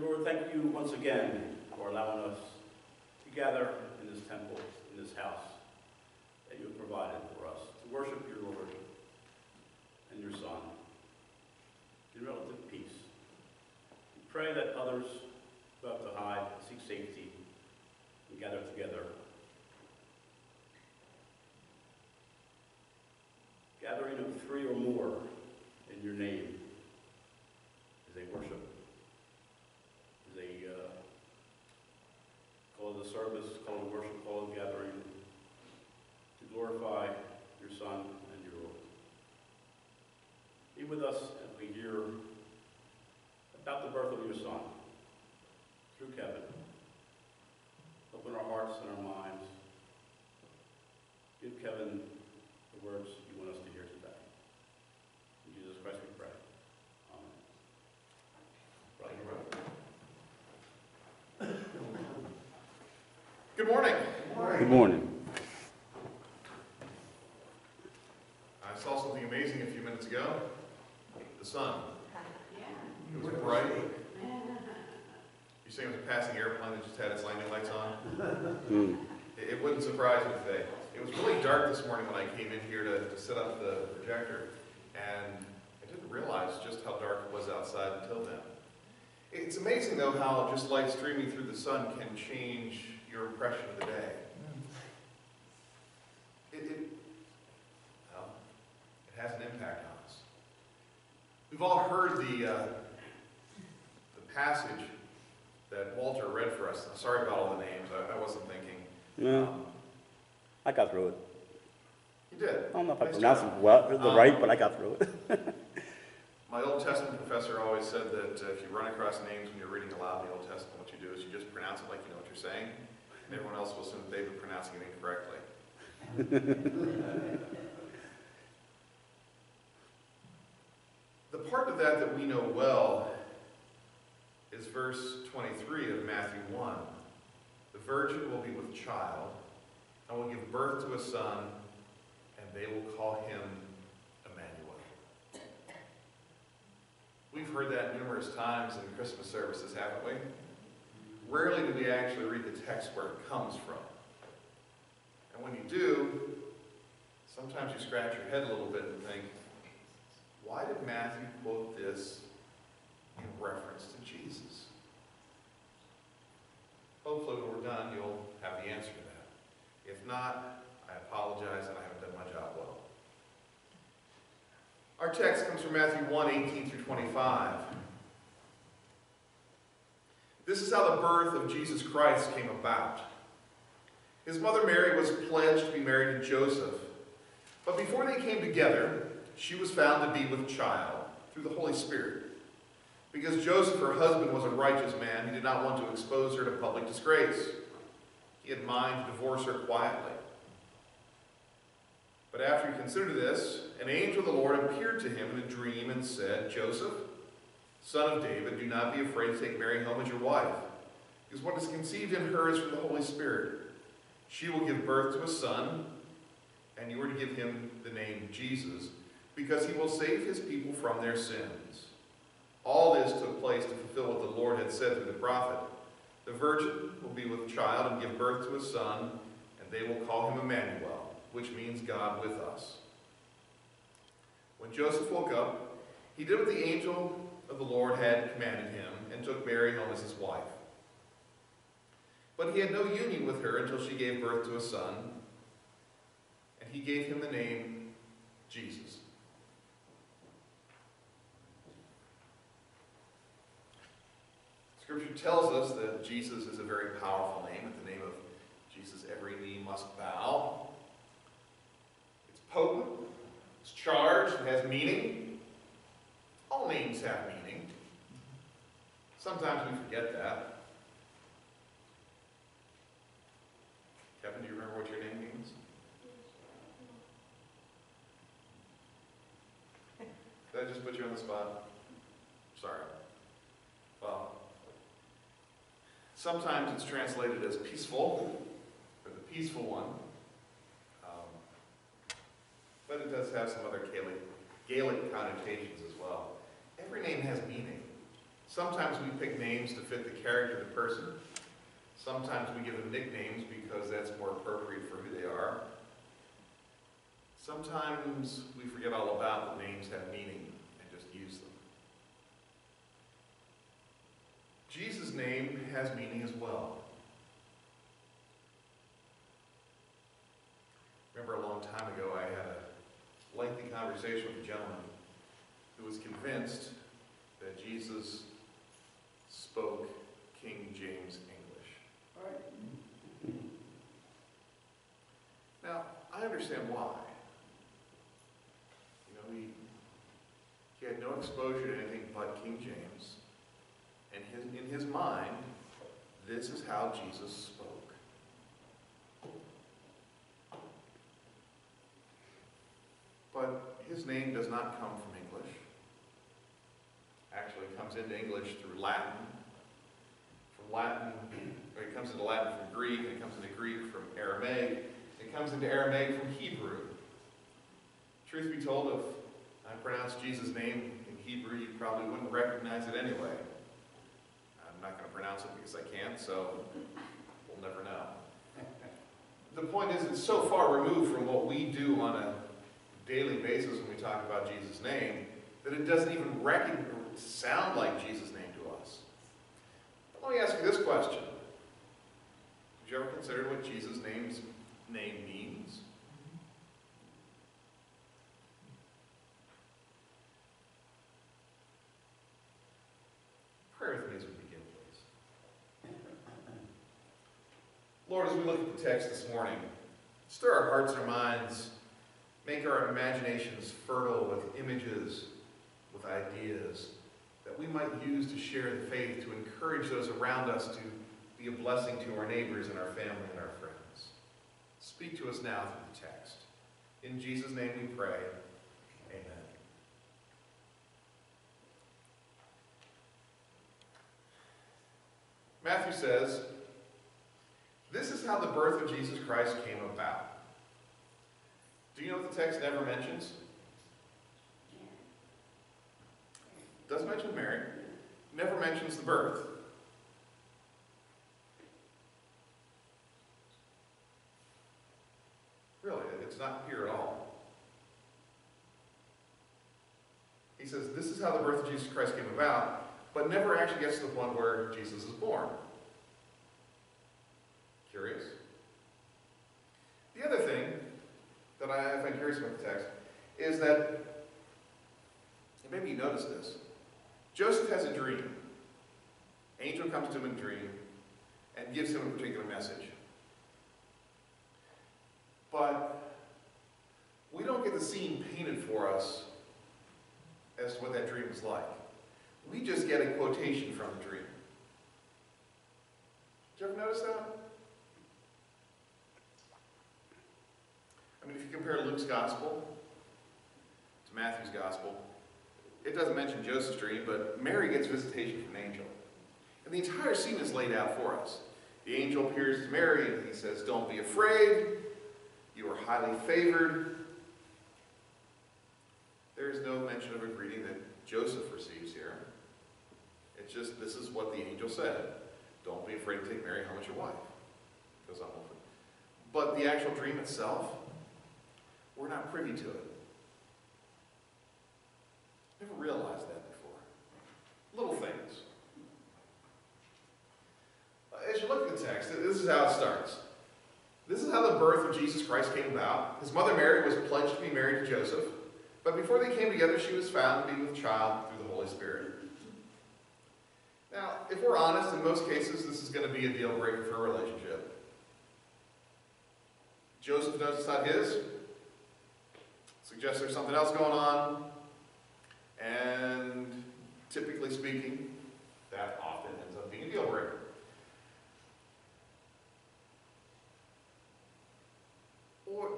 Lord, thank you once again for allowing us to gather in this temple, in this house that you have provided for us to worship your Lord and your Son in relative peace. We pray that others who have to hide seek safety and gather together. Gathering of three or more in your name is a worship is a, uh, call it a service, call it worship, call it gathering, to glorify your Son and your Lord. Be with us as we hear about the birth of your Son through Kevin. Open our hearts and our minds. Give Kevin the words you want us to hear today. In Jesus Christ we pray. Amen. Brother Rowe. Good morning. Good morning. I saw something amazing a few minutes ago. The sun. It was bright. You saying it was a passing airplane that just had its landing lights on? Hmm. It, it wouldn't surprise me today. It was really dark this morning when I came in here to, to set up the projector, and I didn't realize just how dark it was outside until then. It's amazing though how just light streaming through the sun can change your impression of the day. It, it, well, it has an impact on us. We've all heard the, uh, the passage that Walter read for us. Sorry about all the names, I, I wasn't thinking. Yeah, Um, I got through it. You did. I don't know if I Nice pronounced it well, the Um, right, but I got through it. My Old Testament professor always said that uh, if you run across names when you're reading aloud in the Old Testament, what you do is you just pronounce it like you know what you're saying, and everyone else will assume that they've been pronouncing it incorrectly. the part of that that we know well is verse 23 of Matthew 1. The virgin will be with child and will give birth to a son, and they will call him Emmanuel. We've heard that numerous times in Christmas services, haven't we? Rarely do we actually read the text where it comes from. And when you do, sometimes you scratch your head a little bit and think, why did Matthew quote this in reference to Jesus? Hopefully when we're done, you'll have the answer to that. If not, I apologize and I haven't done my job well. Our text comes from Matthew 1, 18 through 25. This is how the birth of Jesus Christ came about. His mother Mary was pledged to be married to Joseph. But before they came together, she was found to be with child through the Holy Spirit. Because Joseph, her husband, was a righteous man, he did not want to expose her to public disgrace. He had mind to divorce her quietly. But after he considered this, an angel of the Lord appeared to him in a dream and said, Joseph, son of David, do not be afraid to take Mary home as your wife, because what is conceived in her is from the Holy Spirit. She will give birth to a son, and you are to give him the name Jesus, because he will save his people from their sins. All this took place to fulfill what the Lord had said through the prophet. The virgin will be with child and give birth to a son, and they will call him Emmanuel, which means God with us. When Joseph woke up, he did what the angel of the Lord had commanded him and took Mary home as his wife. But he had no union with her until she gave birth to a son, and he gave him the name Jesus. Scripture tells us that Jesus is a very powerful name. At the name of Jesus, every knee must bow. It's potent, it's charged, it has meaning. All names have meaning. Sometimes we forget that. Kevin, do you remember what your name means? Did I just put you on the spot? Sorry. Well, sometimes it's translated as peaceful, or the peaceful one. Um, but it does have some other Gaelic, Gaelic connotations as well. Every name has meaning. Sometimes we pick names to fit the character of the person. Sometimes we give them nicknames because that's more appropriate for who they are. Sometimes we forget all about that names have meaning and just use them. Jesus' name has meaning as well. Remember a long time ago, I had a lengthy conversation with a gentleman who was convinced that Jesus spoke King James English. Now, I understand why. You know, he, he had no exposure to anything but King James. His, in his mind, this is how Jesus spoke. But his name does not come from English. Actually, it comes into English through Latin. From Latin, it comes into Latin from Greek, it comes into Greek from Aramaic. It comes into Aramaic from Hebrew. Truth be told, if I pronounced Jesus' name in Hebrew, you probably wouldn't recognize it anyway. I'm not going to pronounce it because I can't, so we'll never know. The point is, it's so far removed from what we do on a daily basis when we talk about Jesus' name that it doesn't even sound like Jesus' name to us. But let me ask you this question. Did you ever consider what Jesus' name's name means? Pray with me as we begin, please. Lord, as we look at the text this morning, stir our hearts and our minds, make our imaginations fertile with images, with ideas that we might use to share the faith, to encourage those around us to be a blessing to our neighbors and our family and our friends. Speak to us now through the text. In Jesus' name we pray. Amen. Matthew says, This is how the birth of Jesus Christ came about. Do you know what the text never mentions? Does mention Mary, never mentions the birth. Really, it's not here at all. He says, This is how the birth of Jesus Christ came about, but never actually gets to the point where Jesus is born. Curious? The other thing that I find curious about the text is that, and maybe you noticed this, Joseph has a dream. Angel comes to him in a dream and gives him a particular message. But we don't get the scene painted for us as to what that dream is like. We just get a quotation from the dream. Did you ever notice that? I mean, if you compare Luke's gospel to Matthew's gospel, it doesn't mention Joseph's dream, but Mary gets visitation from an angel. And the entire scene is laid out for us. The angel appears to Mary and he says, Don't be afraid. You are highly favored. There is no mention of a greeting that Joseph receives here. It's just, this is what the angel said. Don't be afraid to take Mary home as your wife. Goes on. But the actual dream itself, we're not privy to it. Never realized that before. Little things. Uh, as you look at the text, this is how it starts. This is how the birth of Jesus Christ came about. His mother Mary was pledged to be married to Joseph, but before they came together, she was found to be with child through the Holy Spirit. Now, if we're honest, in most cases, this is going to be a deal breaker for a relationship. Joseph knows it's not his, suggests there's something else going on, and typically speaking, that often ends up being a deal breaker. Or,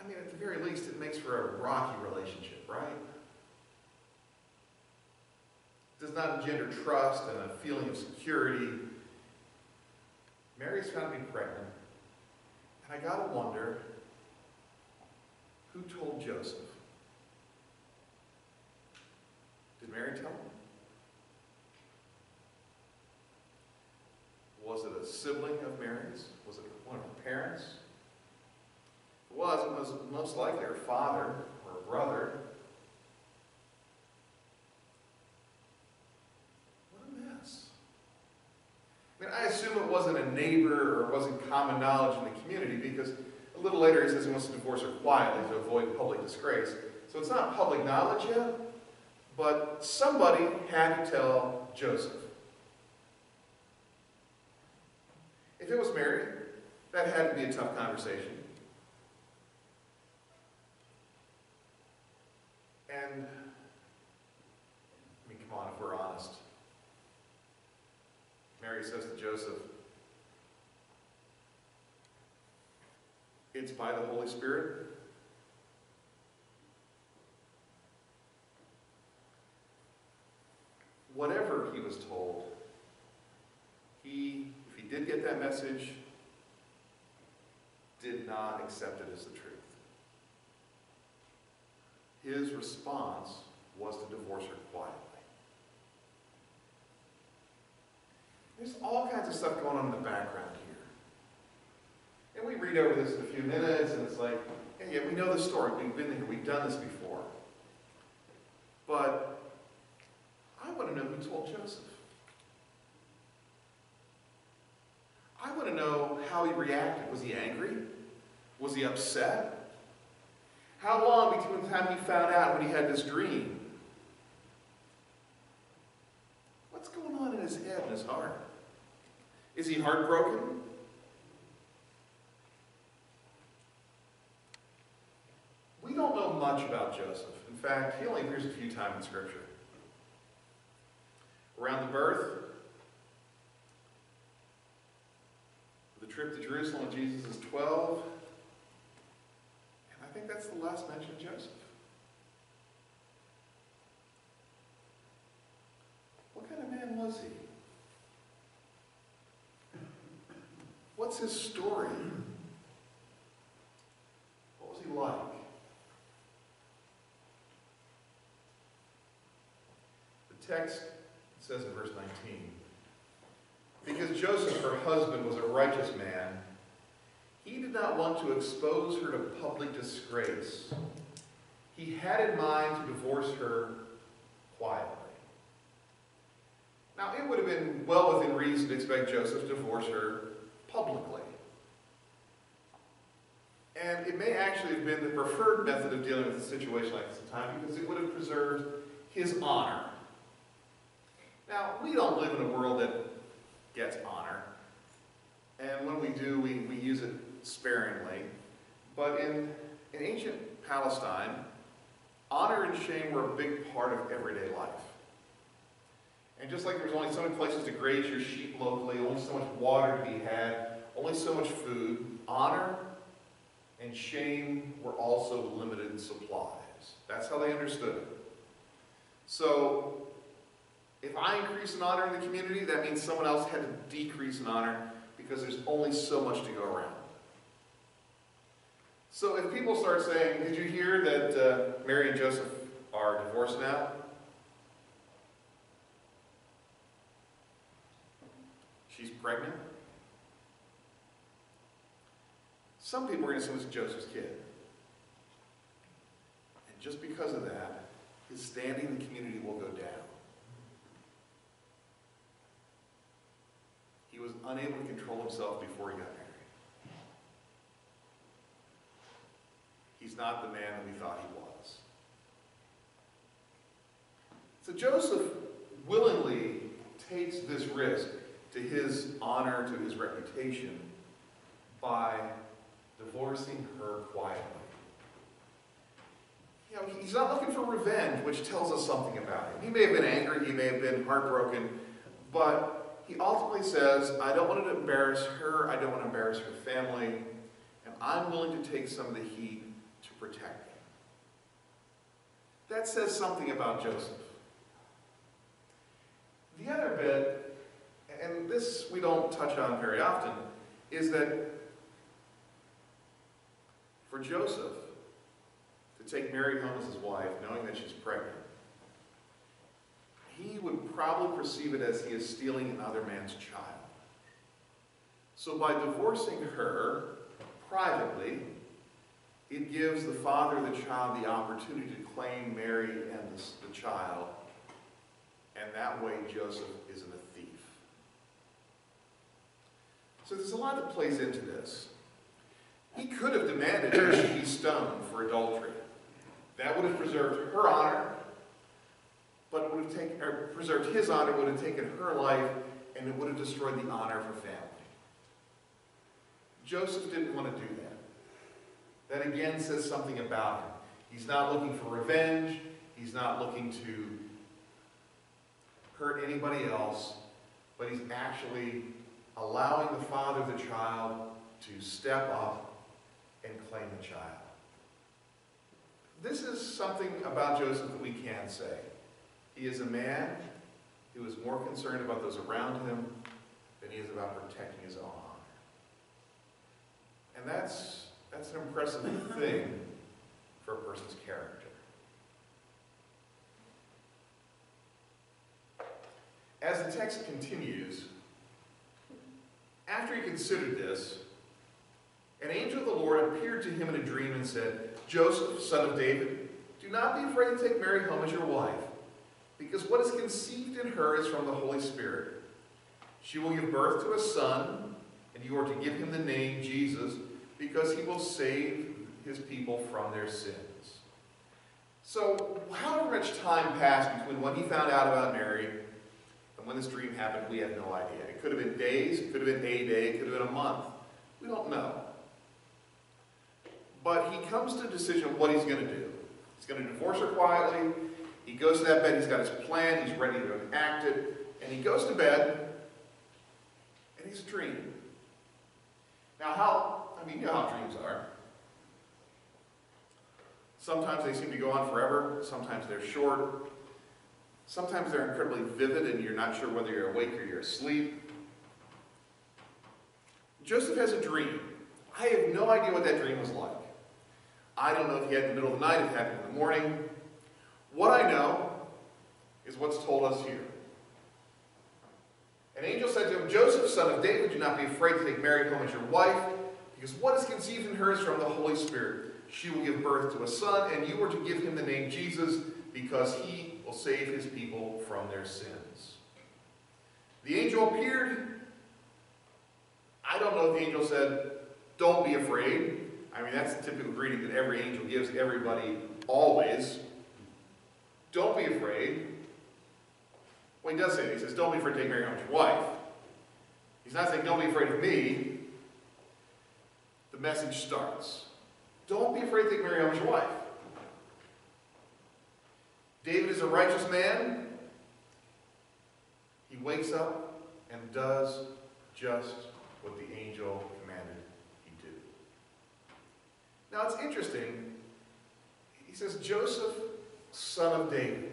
I mean, at the very least, it makes for a rocky relationship, right? Does not engender trust and a feeling of security. Mary's found to be pregnant. And I gotta wonder, who told Joseph? Did Mary tell him? Was it a sibling of Mary's? Was it one of her parents? If it was, it was most likely her father or her brother. What a mess. I mean, I assume it wasn't a neighbor or it wasn't common knowledge in the community because little later he says he wants to divorce her quietly to avoid public disgrace. So it's not public knowledge yet, but somebody had to tell Joseph. If it was Mary, that had to be a tough conversation. And, I mean, come on, if we're honest. Mary says to Joseph, It's by the Holy Spirit. Whatever he was told, he, if he did get that message, did not accept it as the truth. His response was to divorce her quietly. There's all kinds of stuff going on in the background. And we read over this in a few minutes, and it's like, hey, yeah, we know the story. We've been here. We've done this before. But I want to know who told Joseph. I want to know how he reacted. Was he angry? Was he upset? How long between the time he found out when he had this dream? What's going on in his head and his heart? Is he heartbroken? We don't know much about Joseph. In fact, he only appears a few times in Scripture. Around the birth, the trip to Jerusalem when Jesus is 12, and I think that's the last mention of Joseph. What kind of man was he? What's his story? What was he like? The text says in verse 19 Because Joseph, her husband, was a righteous man, he did not want to expose her to public disgrace. He had in mind to divorce her quietly. Now, it would have been well within reason to expect Joseph to divorce her publicly. And it may actually have been the preferred method of dealing with a situation like this at the time because it would have preserved his honor. Now, we don't live in a world that gets honor. And when we do, we, we use it sparingly. But in, in ancient Palestine, honor and shame were a big part of everyday life. And just like there was only so many places to graze your sheep locally, only so much water to be had, only so much food, honor and shame were also limited supplies. That's how they understood it. So, if I increase in honor in the community, that means someone else had to decrease in honor because there's only so much to go around. So if people start saying, did you hear that uh, Mary and Joseph are divorced now? She's pregnant? Some people are going to assume it's Joseph's kid. And just because of that, his standing in the community will go down. He was unable to control himself before he got married. He's not the man that we thought he was. So Joseph willingly takes this risk to his honor, to his reputation, by divorcing her quietly. You know, he's not looking for revenge, which tells us something about him. He may have been angry, he may have been heartbroken, but he ultimately says, I don't want to embarrass her, I don't want to embarrass her family, and I'm willing to take some of the heat to protect them. That says something about Joseph. The other bit, and this we don't touch on very often, is that for Joseph to take Mary home as his wife, knowing that she's pregnant, he would probably perceive it as he is stealing another man's child. So by divorcing her privately, it gives the father of the child the opportunity to claim Mary and the, the child, and that way Joseph isn't a thief. So there's a lot that plays into this. He could have demanded that she be stoned for adultery. That would have preserved her honor, but it would have taken, or preserved his honor, would have taken her life, and it would have destroyed the honor of her family. Joseph didn't want to do that. That again says something about him. He's not looking for revenge. He's not looking to hurt anybody else, but he's actually allowing the father of the child to step up and claim the child. This is something about Joseph that we can say. He is a man who is more concerned about those around him than he is about protecting his own honor. And that's, that's an impressive thing for a person's character. As the text continues, after he considered this, an angel of the Lord appeared to him in a dream and said, Joseph, son of David, do not be afraid to take Mary home as your wife, because what is conceived in her is from the Holy Spirit. She will give birth to a son, and you are to give him the name Jesus, because he will save his people from their sins. So, however much time passed between when he found out about Mary and when this dream happened, we have no idea. It could have been days, it could have been a day, it could have been a month. We don't know. But he comes to a decision of what he's going to do. He's going to divorce her quietly. He goes to that bed, he's got his plan, he's ready to enact it, and he goes to bed, and he's dreaming. Now, how, I mean, you know how dreams are. Sometimes they seem to go on forever, sometimes they're short, sometimes they're incredibly vivid and you're not sure whether you're awake or you're asleep. Joseph has a dream. I have no idea what that dream was like. I don't know if he had it in the middle of the night, if it happened in the morning. What I know is what's told us here. An angel said to him, Joseph, son of David, do not be afraid to take Mary home as your wife, because what is conceived in her is from the Holy Spirit. She will give birth to a son, and you are to give him the name Jesus, because he will save his people from their sins. The angel appeared. I don't know if the angel said, Don't be afraid. I mean, that's the typical greeting that every angel gives everybody always. Don't be afraid. Well, he does say it. He says, Don't be afraid to take Mary home as your wife. He's not saying, Don't be afraid of me. The message starts. Don't be afraid to take Mary home as your wife. David is a righteous man. He wakes up and does just what the angel commanded he do. Now it's interesting. He says, Joseph, son of David.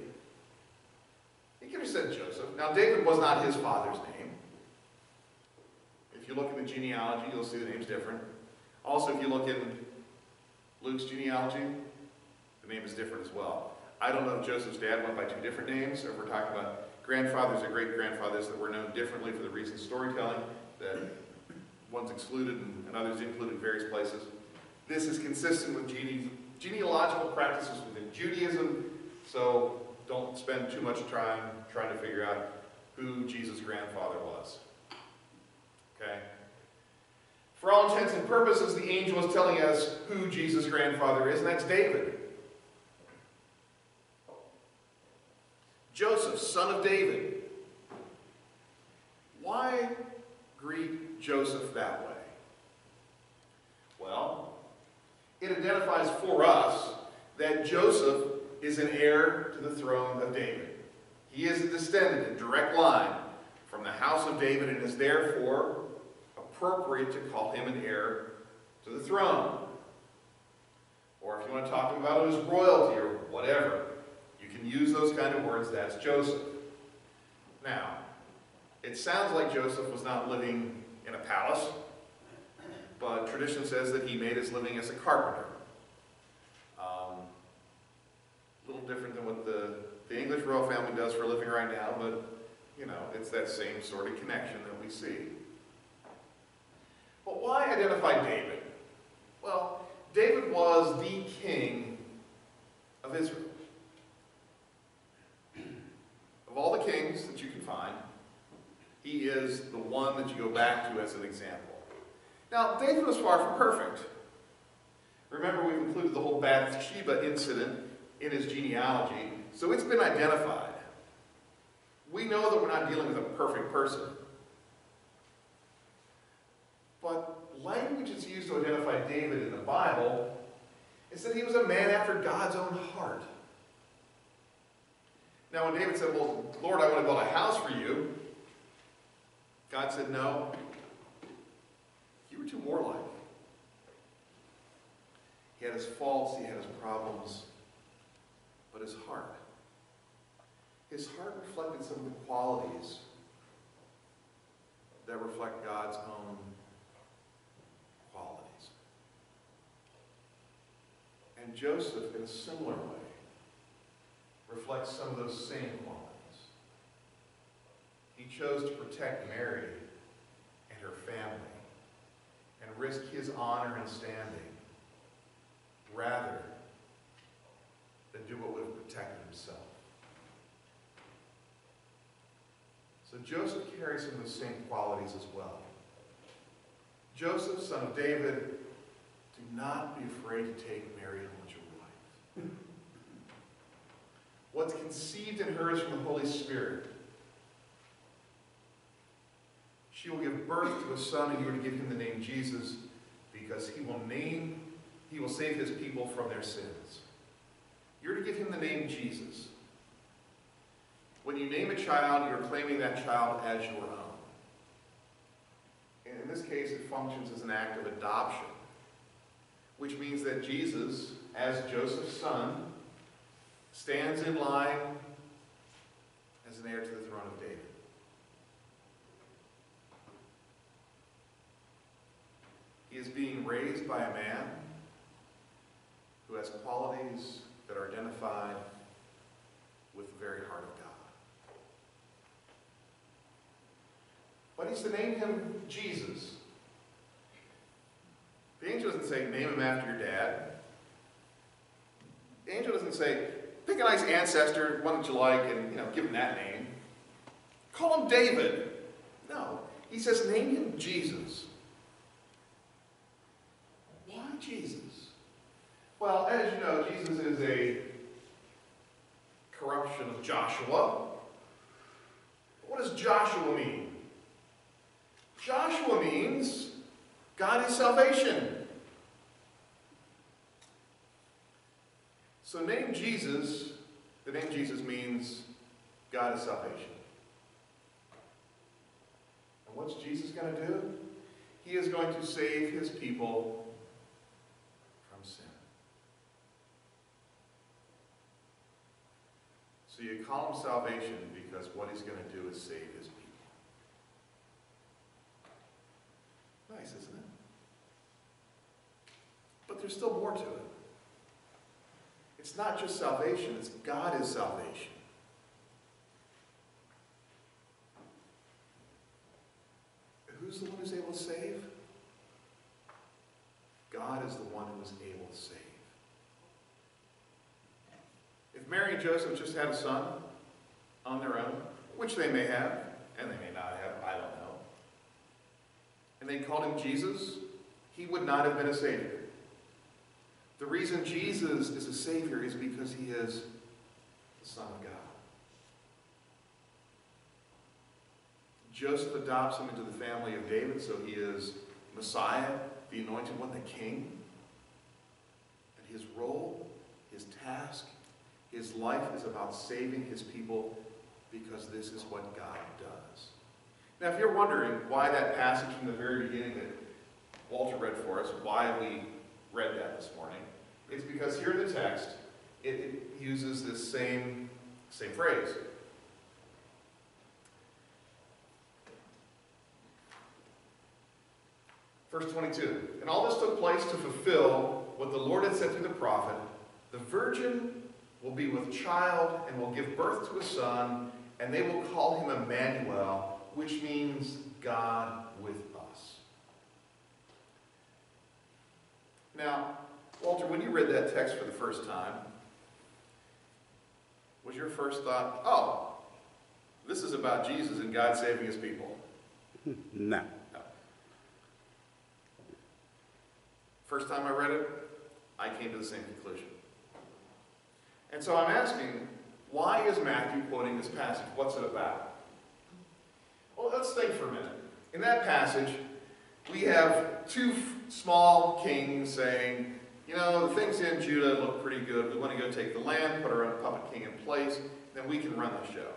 He could have said Joseph. Now, David was not his father's name. If you look in the genealogy, you'll see the name's different. Also, if you look in Luke's genealogy, the name is different as well. I don't know if Joseph's dad went by two different names, or if we're talking about grandfathers or great grandfathers that were known differently for the reasons storytelling, that one's excluded and, and others included in various places. This is consistent with gene genealogical practices within Judaism, so don't spend too much time trying to figure out who Jesus' grandfather was. Okay? For all intents and purposes, the angel is telling us who Jesus' grandfather is, and that's David. Joseph, son of David. Why greet Joseph that way? Well, it identifies for us that Joseph is an heir to the throne of David. He is a descendant in direct line from the house of David and is therefore appropriate to call him an heir to the throne. Or if you want to talk about him as royalty or whatever, you can use those kind of words, that's Joseph. Now, it sounds like Joseph was not living in a palace, but tradition says that he made his living as a carpenter. Um, a little different than what the, the English royal family does for a living right now, but, you know, it's that same sort of connection that we see. But why identify David? Well, David was the king of Israel. Of all the kings that you can find, he is the one that you go back to as an example. Now, David was far from perfect. Remember, we've included the whole Bathsheba incident in his genealogy, so it's been identified. We know that we're not dealing with a perfect person. But language is used to identify David in the Bible is that he was a man after God's own heart. Now, when David said, Well, Lord, I want to build a house for you, God said, No, too warlike. He had his faults, he had his problems, but his heart. His heart reflected some of the qualities that reflect God's own qualities. And Joseph, in a similar way, reflects some of those same qualities. He chose to protect Mary and her family and risk his honor and standing rather than do what would have protected himself. So Joseph carries some of the same qualities as well. Joseph, son of David, do not be afraid to take Mary home as your wife. What's conceived in her is from the Holy Spirit. She will give birth to a son, and you are to give him the name Jesus, because he will name, he will save his people from their sins. You're to give him the name Jesus. When you name a child, you're claiming that child as your own. And in this case, it functions as an act of adoption, which means that Jesus, as Joseph's son, stands in line as an heir to the throne of David. Is being raised by a man who has qualities that are identified with the very heart of God. But he's to name him Jesus. The angel doesn't say, name him after your dad. The angel doesn't say, pick a nice ancestor, one that you like, and you know, give him that name. Call him David. No. He says, name him Jesus. Jesus? Well, as you know, Jesus is a corruption of Joshua. What does Joshua mean? Joshua means God is salvation. So name Jesus, the name Jesus means God is salvation. And what's Jesus going to do? He is going to save his people from sin. So you call him salvation because what he's going to do is save his people. Nice, isn't it? But there's still more to it. It's not just salvation, it's God is salvation. Who's the one who's able to save? God is the one who is able to save. If Mary and Joseph just had a son on their own, which they may have, and they may not have, I don't know, and they called him Jesus, he would not have been a Savior. The reason Jesus is a Savior is because he is the Son of God. Joseph adopts him into the family of David, so he is Messiah, the anointed one, the king. And his role, his task, his life is about saving his people because this is what God does. Now, if you're wondering why that passage from the very beginning that Walter read for us, why we read that this morning, it's because here in the text, it, it uses this same, same phrase. Verse 22. And all this took place to fulfill what the Lord had said through the prophet The virgin will be with child and will give birth to a son, and they will call him Emmanuel, which means God with us. Now, Walter, when you read that text for the first time, was your first thought, oh, this is about Jesus and God saving his people? No. First time I read it, I came to the same conclusion. And so I'm asking, why is Matthew quoting this passage? What's it about? Well, let's think for a minute. In that passage, we have two small kings saying, you know, things in Judah look pretty good. We want to go take the land, put our own puppet king in place, then we can run the show.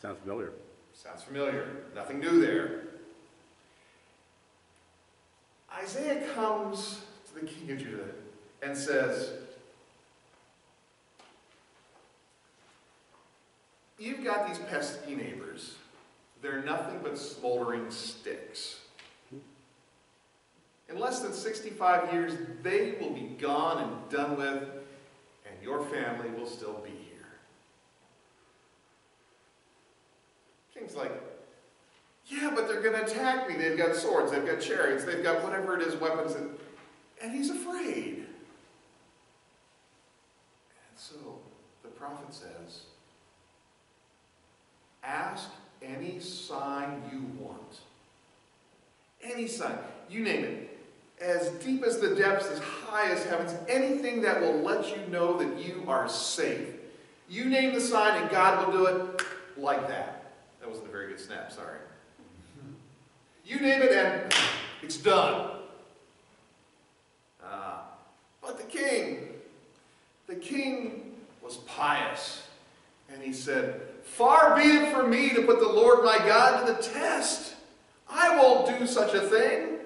Sounds familiar. Sounds familiar. Nothing new there. Isaiah comes to the king of Judah and says, You've got these pesky neighbors. They're nothing but smoldering sticks. In less than 65 years, they will be gone and done with, and your family will still be here. King's like, yeah, but they're going to attack me. They've got swords, they've got chariots, they've got whatever it is, weapons, and, and he's afraid. And so the prophet says, Ask any sign you want. Any sign. You name it. As deep as the depths, as high as heavens, anything that will let you know that you are safe. You name the sign and God will do it like that. That wasn't a very good snap, sorry. You name it and it's done. Ah, but the king, the king was pious. And he said, Far be it from me to put the Lord my God to the test. I won't do such a thing.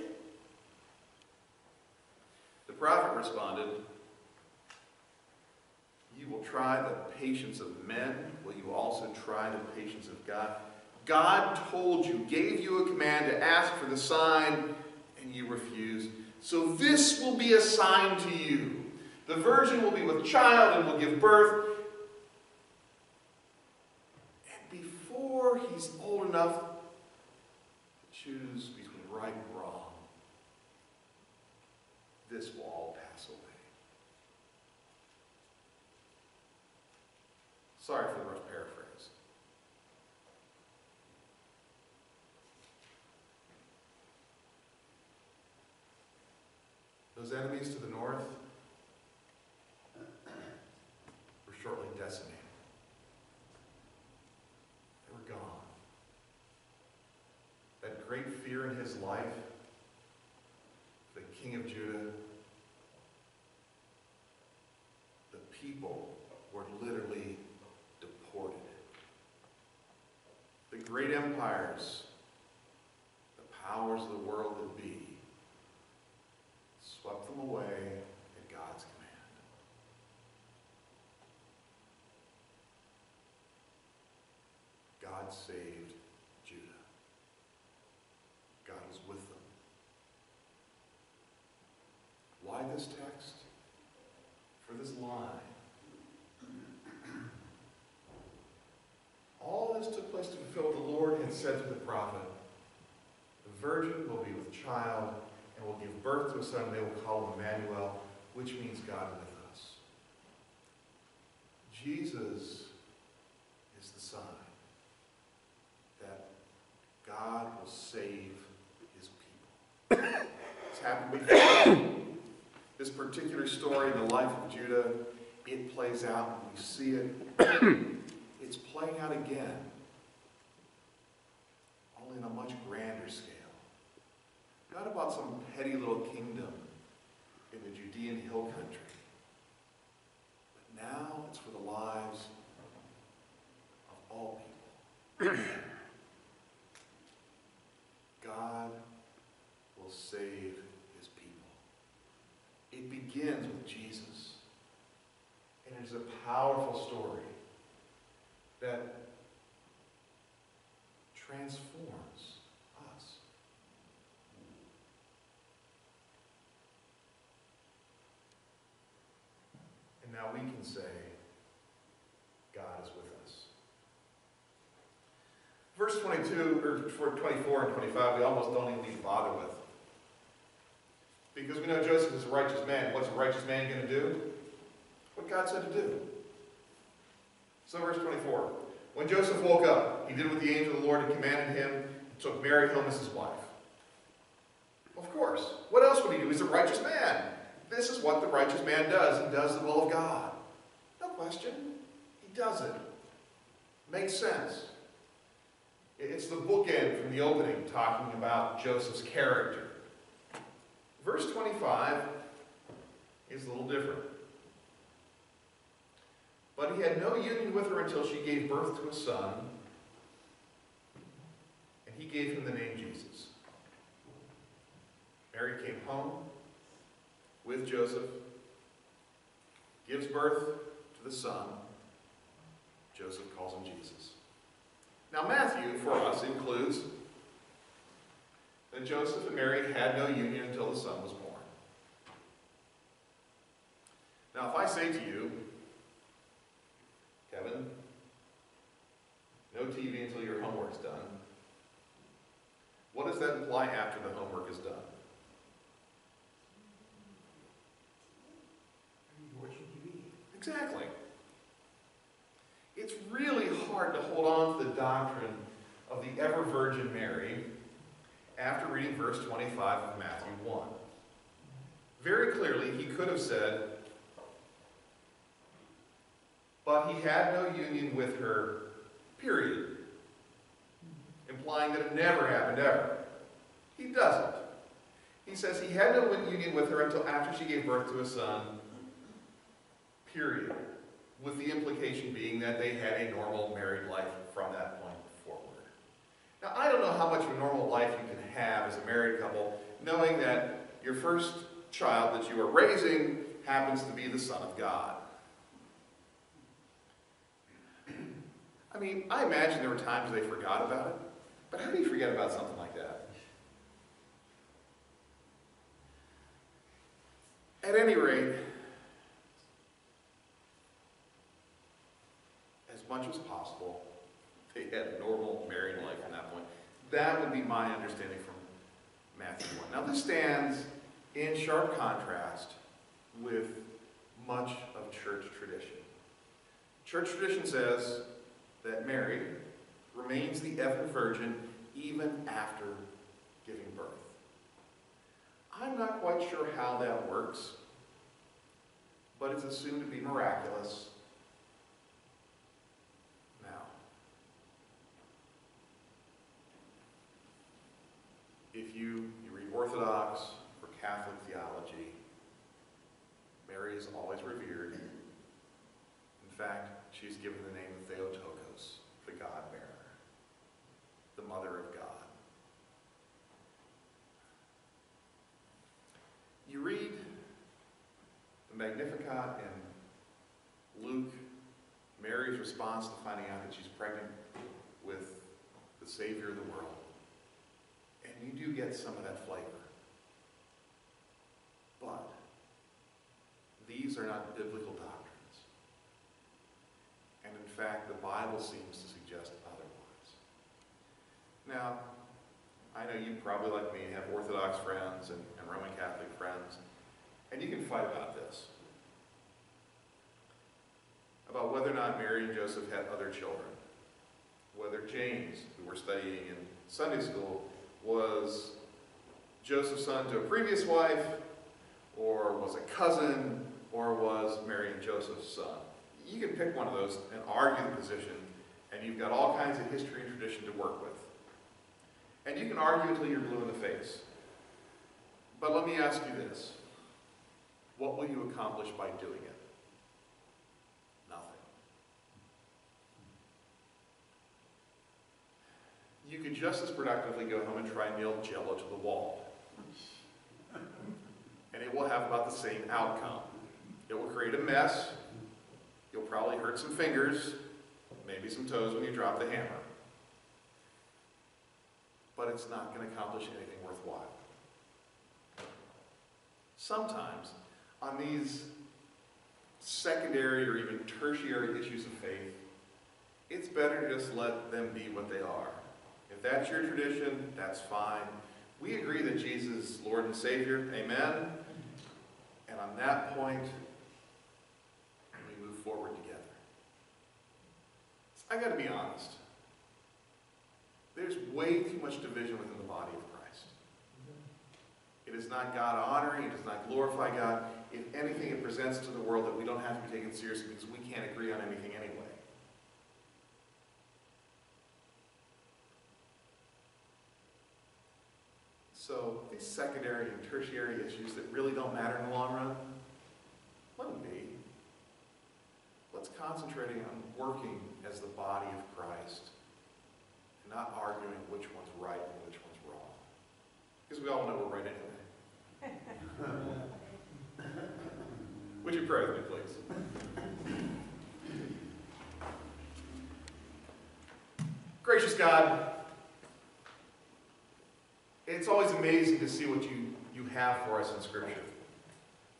The prophet responded, You will try the patience of men. Will you also try the patience of God? God told you, gave you a command to ask for the sign, and you refused. So this will be a sign to you. The virgin will be with child and will give birth. And before enough to choose between right and wrong, this will all pass away. Sorry for the rough paraphrase. Those enemies to the north were shortly decimated. They were gone. That great fear in his life, the king of Judah, the people were literally deported. The great empires, the powers of the world that be, swept them away at God's command. God saved Judah. God was with them. Why this text? For this line. All this took place to fulfill what the Lord had said to the prophet. The virgin will be with child and will give birth a son, they will call him Emmanuel, which means God with us. Jesus is the sign that God will save his people. It's happened before. This particular story in the life of Judah, it plays out, and we see it. It's playing out again, only on a much grander scale. Not about some petty little kingdom in the Judean hill country. But now it's for the lives of all people. God will save his people. It begins with Jesus. And it is a powerful story that transforms us. And now we can say, God is with us. Verse 22, or 24 and 25, we almost don't even need to bother with. Because we know Joseph is a righteous man. What's a righteous man going to do? What God said to do. So, verse 24. When Joseph woke up, he did what the angel of the Lord had commanded him, and took Mary home as his wife. Of course. What else would he do? He's a righteous man. This is what the righteous man does. He does the will of God. No question. He does it. Makes sense. It's the bookend from the opening talking about Joseph's character. Verse 25 is a little different. But he had no union with her until she gave birth to a son, and he gave him the name Jesus. Mary came home with Joseph, gives birth to the son. Joseph calls him Jesus. Now, Matthew, for us, includes that Joseph and Mary had no union until the son was born. Now, if I say to you, Kevin, no TV until your homework's done, what does that imply after the homework is done? Exactly. It's really hard to hold on to the doctrine of the ever Virgin Mary after reading verse 25 of Matthew 1. Very clearly, he could have said, but he had no union with her, period. Implying that it never happened ever. He doesn't. He says he had no union with her until after she gave birth to a son, period. With the implication being that they had a normal married life from that point forward. Now, I don't know how much of a normal life you can have as a married couple, knowing that your first child that you are raising happens to be the Son of God. I mean, I imagine there were times they forgot about it, but how do you forget about something like that? At any rate, as much as possible, they had a normal married life from that point. That would be my understanding from Matthew 1. Now, this stands in sharp contrast with much of church tradition. Church tradition says that Mary remains the ever virgin even after giving birth. I'm not quite sure how that works, but it's assumed to be miraculous. Now, if you, you read Orthodox or Catholic theology, Mary is always revered. In fact, she's given the name Theotokos, the God bearer, the Mother of God. You read the Magnificat in Luke, Mary's response to finding out that she's pregnant with the Savior of the world. And you do get some of that flavor. But these are not biblical doctrines. And in fact, the Bible seems to suggest otherwise. Now, I know you probably, like me, have Orthodox friends and, and Roman Catholic friends, and you can fight about this. About whether or not Mary and Joseph had other children. Whether James, who we're studying in Sunday school, was Joseph's son to a previous wife, or was a cousin, or was Mary and Joseph's son. You can pick one of those and argue the position, and you've got all kinds of history and tradition to work with. And you can argue until you're blue in the face. But let me ask you this. What will you accomplish by doing it? Nothing. You could just as productively go home and try and nail jello to the wall. And it will have about the same outcome. It will create a mess. You'll probably hurt some fingers, maybe some toes when you drop the hammer. But it's not going to accomplish anything worthwhile. Sometimes, on these secondary or even tertiary issues of faith, it's better to just let them be what they are. If that's your tradition, that's fine. We agree that Jesus is Lord and Savior. Amen. And on that point, we move forward together. I got to be honest. There's way too much division within the body of Christ. It is not God honoring, it does not glorify God. If anything, it presents to the world that we don't have to be taken seriously because we can't agree on anything anyway. So these secondary and tertiary issues that really don't matter in the long run, let them be. Let's concentrating on working as the body of Christ and not arguing which one's right and which one's wrong. Because we all know we're right anyway. Would you pray with me, please? Gracious God, it's always amazing to see what you, you have for us in Scripture.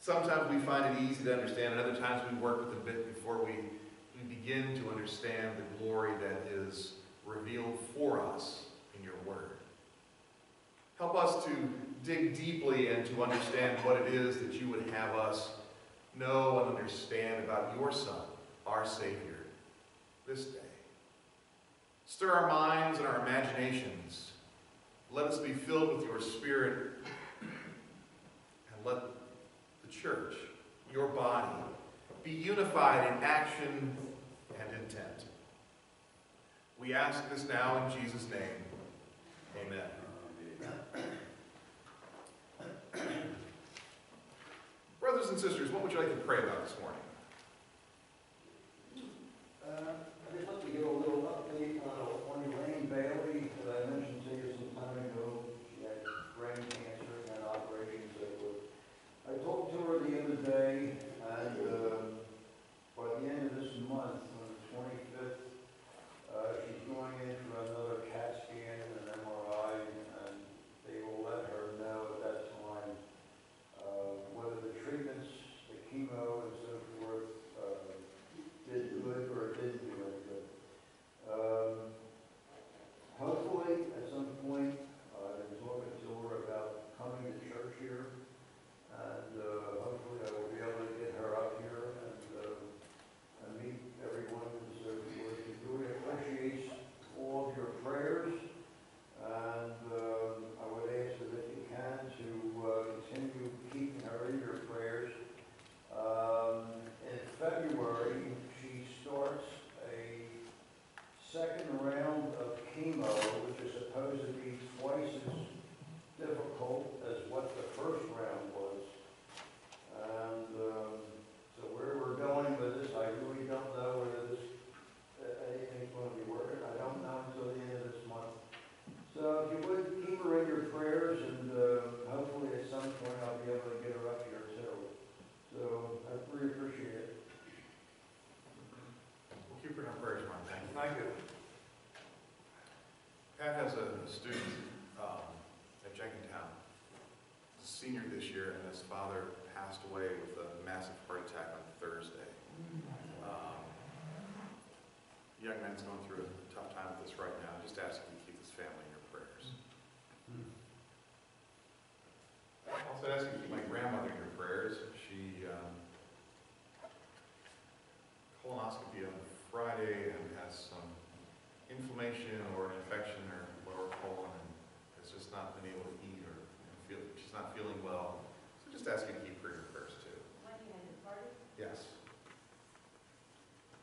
Sometimes we find it easy to understand, and other times we work with a bit before we, we begin to understand the glory that is revealed for us in your Word. Help us to dig deeply and to understand what it is that you would have us know and understand about your Son, our Savior, this day. Stir our minds and our imaginations. Let us be filled with your Spirit and let the church, your body, be unified in action and intent. We ask this now in Jesus' name. Amen. Brothers and sisters, what would you like to pray about this morning? Uh, I just like to give a little update on, on Elaine Bailey, that I mentioned to you some time ago. She had brain cancer and had operations that were, I talked to her the other day, and, uh, by the end of this month, on the twenty-fifth, uh, she's going in for another CAT scan and an MRI, and they will let her know at that time, uh, whether the treatments, the chemo and so forth, uh, did good or it didn't do any good. Um, hopefully, at some point, uh, I've been talking to her about coming to church here, and, uh, hopefully I will be able to get her up here and, uh, and meet everyone and so forth. We really appreciate all of your prayers, and, um, I would ask that if you can, to, uh, continue keeping her in your prayers. Um, in February, she starts a second round of chemo, which is supposed to be twice as difficult as what the first round was. And, um, so where we're going with this, I really don't know whether this, uh, anything's gonna be working. I don't know until the end of this month. So if you would, keep her in your prayers, and, uh, hopefully at some point I'll be able to get her up here too. So I really appreciate it. We'll keep her in our prayers, Ron. Thank you. Thank you. Pat has a student um, at Jenkintown. A senior this year, and his father passed away with a massive heart attack on Thursday. Um, Young man's going through a tough time with this right now. I Just ask you to keep his family in your prayers. Also ask you to keep my grandmother in your prayers. She um, colonoscopy on Friday and has some inflammation or infection or lower colon and has just not been able to eat or and feel, she's not feeling well. So just ask you to keep her in your prayers too. When you had the party, Yes.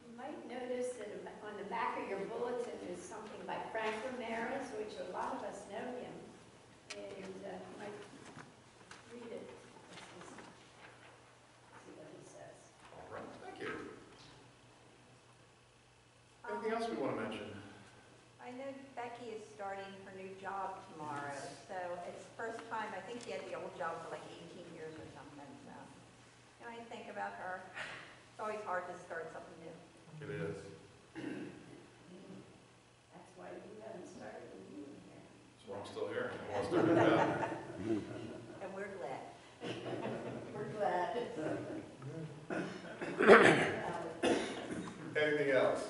you might notice that on the back of your bulletin is something by Frank Ramirez, which a lot of us know him. And uh, you might read it. Let's just See what he says. All right, thank you. Anything else we want to mention? I know Becky is starting her new job tomorrow, so it's first time, she had the old job for like 18 years or something, so. Can I think about her? It's always hard to start something new. It is. That's why you haven't started the meeting here. So I'm still here. I want to start with that. And we're glad. We're glad. Anything else?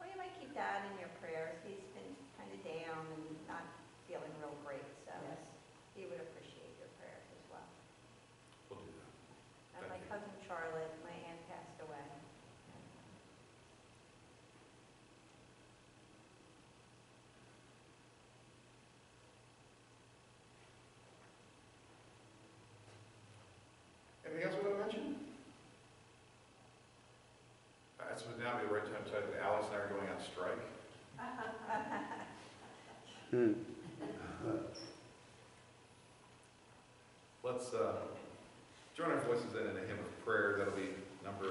Well, you might keep Dad in your prayers. He's been kind of down and not Hmm. Let's uh, join our voices in in a hymn of prayer. That'll be number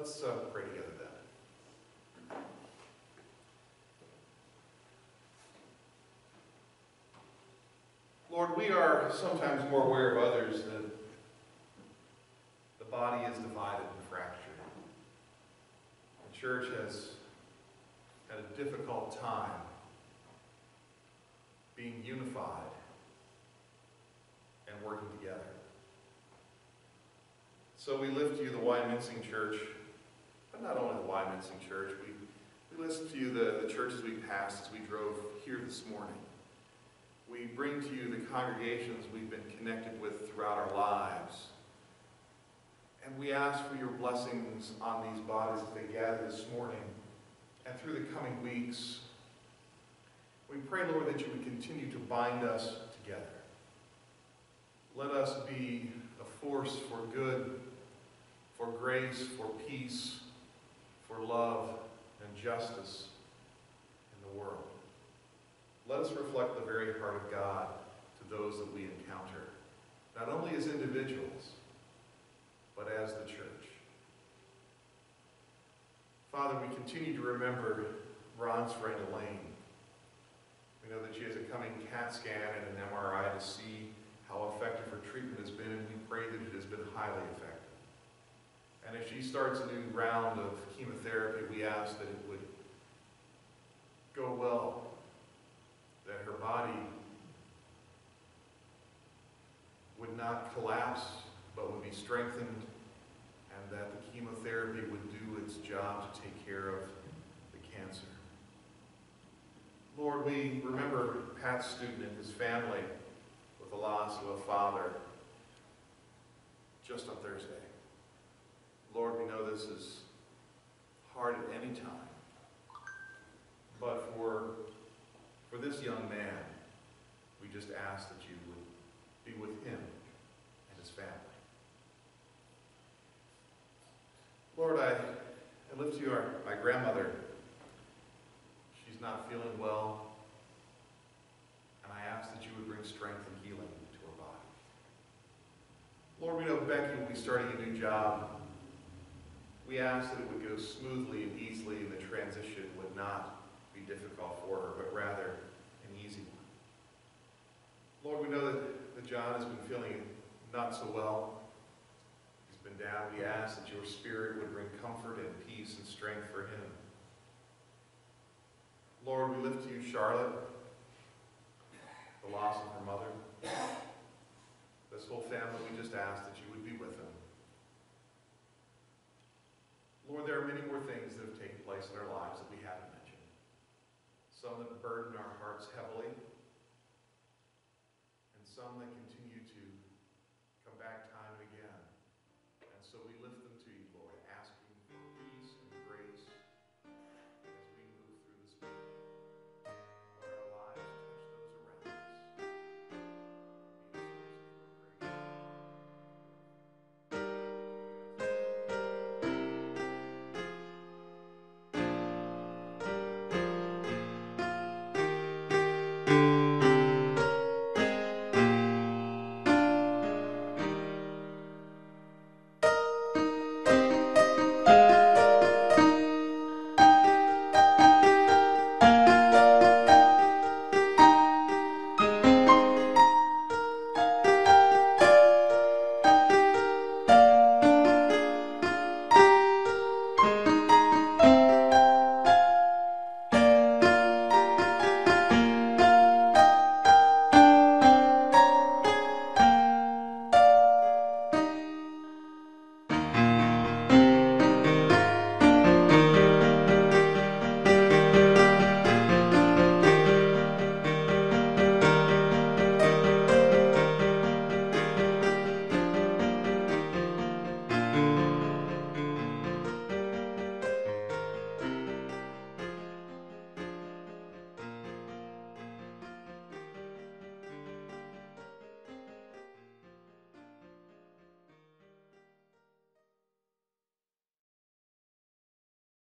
Let's uh, pray together then. Lord, we are sometimes more aware of others that the body is divided and fractured. The church has had a difficult time being unified and working together. So we lift you the Wyomissing Church, not only the Wyomissing Church, we, we list to you the, the churches we passed as we drove here this morning. We bring to you the congregations we've been connected with throughout our lives. And we ask for your blessings on these bodies as they gather this morning and through the coming weeks. We pray, Lord, that you would continue to bind us together. Let us be a force for good, for grace, for peace, for love and justice in the world. Let us reflect the very heart of God to those that we encounter, not only as individuals, but as the church. Father, we continue to remember Ron's friend Elaine. We know that she has a coming CAT scan and an MRI to see how effective her treatment has been, and we pray that it has been highly effective. And if she starts a new round of chemotherapy, we ask that it would go well, that her body would not collapse, but would be strengthened, and that the chemotherapy would do its job to take care of the cancer. Lord, we remember Pat's student and his family with the loss of a father just on Thursday. Lord, we know this is hard at any time. But for, for this young man, we just ask that you would be with him and his family. Lord, I, I lift to you our, my grandmother. She's not feeling well, and I ask that you would bring strength and healing to her body. Lord, we know Becky will be starting a new job. We ask that it would go smoothly and easily, and the transition would not be difficult for her, but rather an easy one. Lord, we know that, that John has been feeling not so well. He's been down. We ask that your spirit would bring comfort and peace and strength for him. Lord, we lift to you Charlotte, the loss of her mother. This whole family, we just ask that you would be with them. Lord, there are many more things that have taken place in our lives that we haven't mentioned. Some that burden our hearts heavily, and some that can